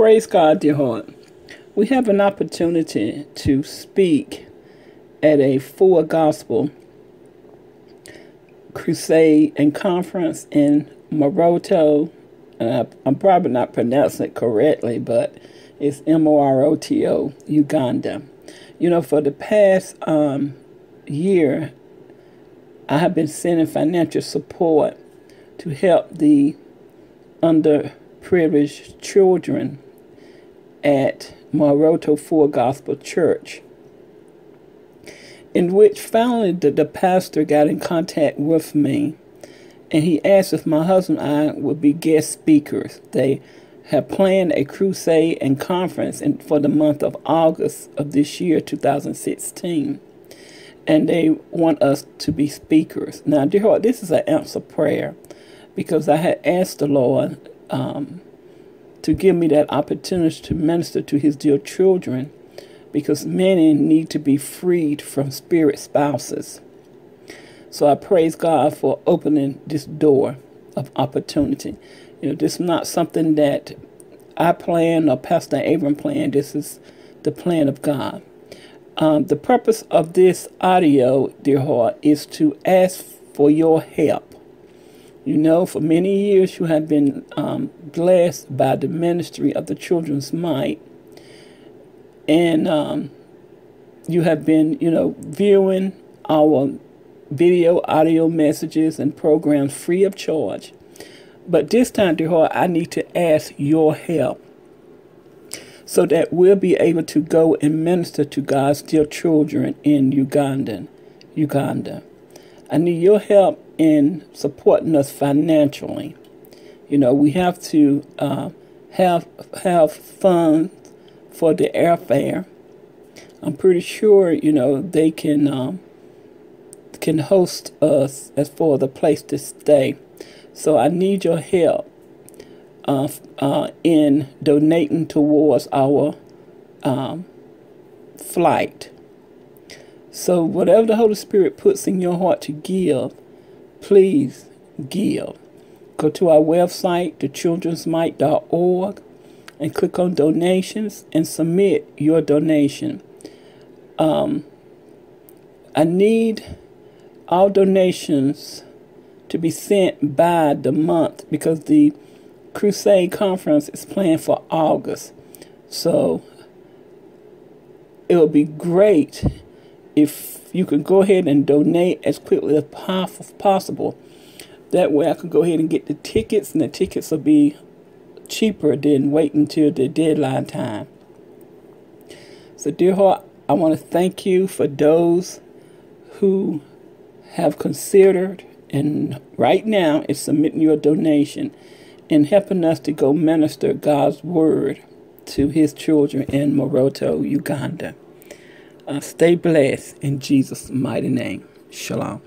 praise God, dear heart. We have an opportunity to speak at a full gospel crusade and conference in Moroto. I'm probably not pronouncing it correctly, but it's M O R O T O, Uganda. You know, for the past um, year, I have been sending financial support to help the underprivileged children at Moroto Full Gospel Church in which finally the, the pastor got in contact with me and he asked if my husband and I would be guest speakers. They have planned a crusade and conference in, for the month of August of this year, 2016. And they want us to be speakers. Now, dear Lord, this is an answer prayer because I had asked the Lord um, to give me that opportunity to minister to his dear children because many need to be freed from spirit spouses. So I praise God for opening this door of opportunity. You know, this is not something that I plan or Pastor Abram planned. This is the plan of God. Um, the purpose of this audio, dear heart, is to ask for your help. You know, for many years you have been um, blessed by the ministry of the Children's Mite and um, you have been, you know, viewing our video, audio messages, and programs free of charge. But this time, dear heart, I need to ask your help so that we'll be able to go and minister to God's dear children in Uganda. Uganda. I need your help in supporting us financially. You know, we have to uh, have have funds for the airfare. I'm pretty sure, you know, they can um, can host us as for the place to stay. So I need your help uh, uh, in donating towards our um, flight. So whatever the Holy Spirit puts in your heart to give, please give. Go to our website, thechildrensmite.org and click on donations and submit your donation. Um, I need all donations to be sent by the month because the Crusade Conference is planned for August. So it would be great if you could go ahead and donate as quickly as possible. That way I could go ahead and get the tickets and the tickets will be cheaper than waiting till the deadline time. So, dear heart, I want to thank you for those who have considered and right now is submitting your donation and helping us to go minister God's word to his children in Moroto, Uganda. Uh, stay blessed in Jesus' mighty name. Shalom.